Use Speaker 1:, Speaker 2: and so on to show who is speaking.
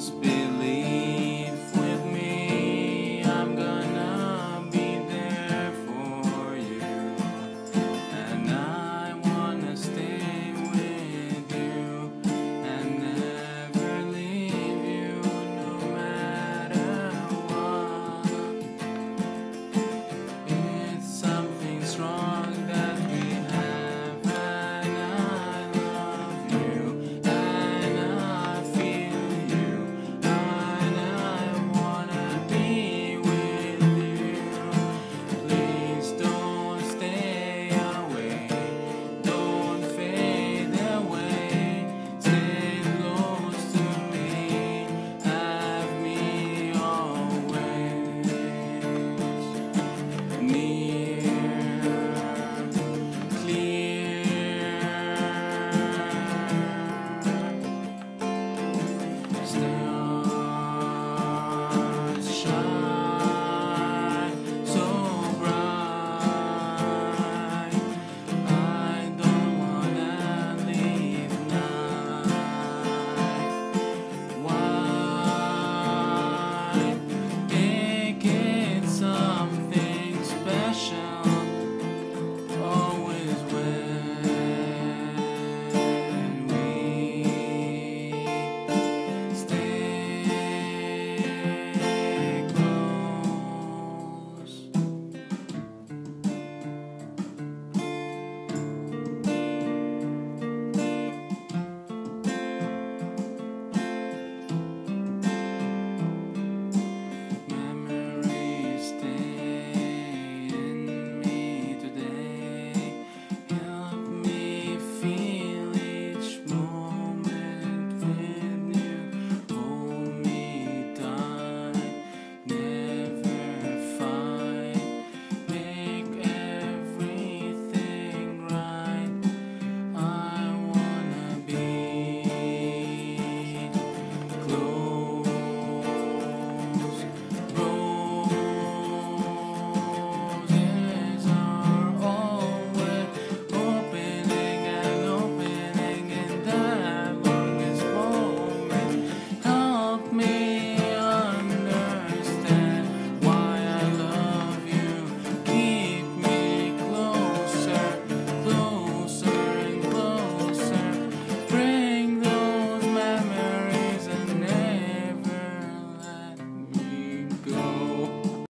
Speaker 1: must be.